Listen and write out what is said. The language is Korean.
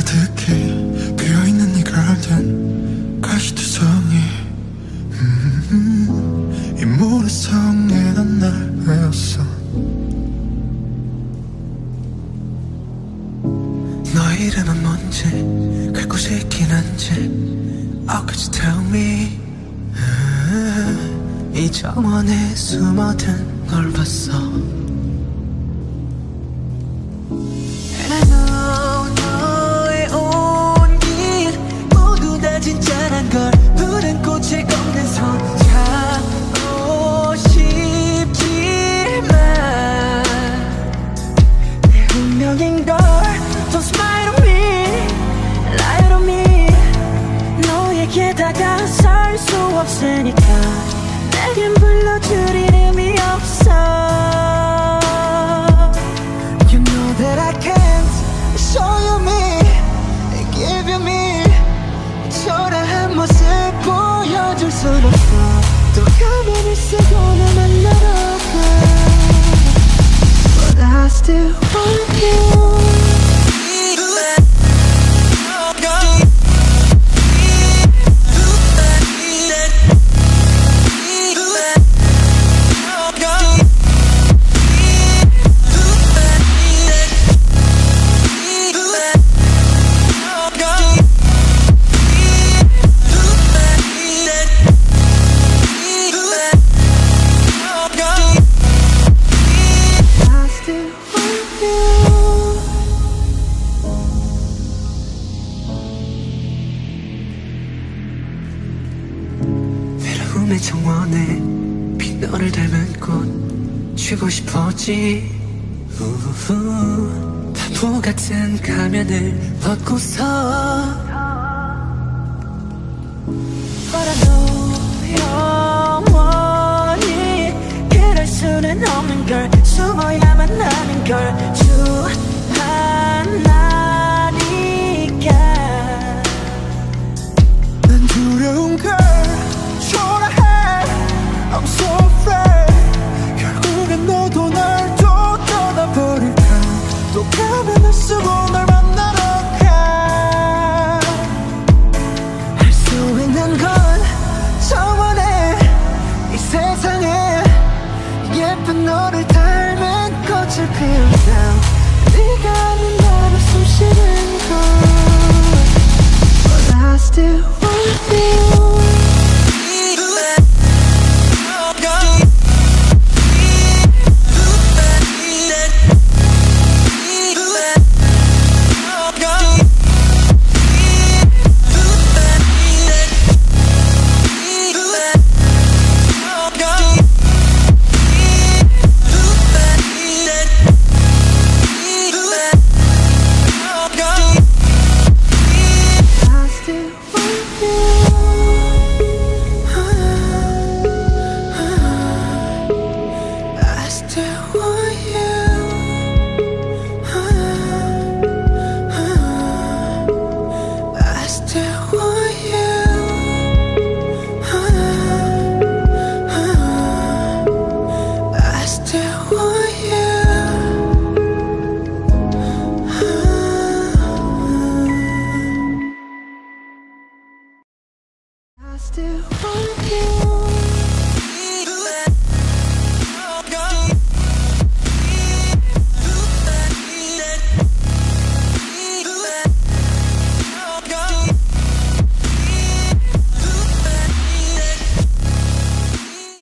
가득히 비어있는 이 가든 가시투성이 음, 이 모래성에 넌날 외웠어. 너 이름은 뭔지 갈 곳이 있긴 한지. Oh could you tell me? 음, 이 정원에 숨어든 걸 봤어 모습 보여줄 순 없어. 또 가면을 쓰고 외로움의 정원에 빈 너를 닮은 꽃 쥐고 싶었지. 우후. 바보 같은 가면을 벗고서 But I know 영원히 그럴 수는 없는 걸 숨어야만 하는 걸 너를 닮은 꽃을 피운다 네가 아닌 나로 숨 쉬는 곳 But I still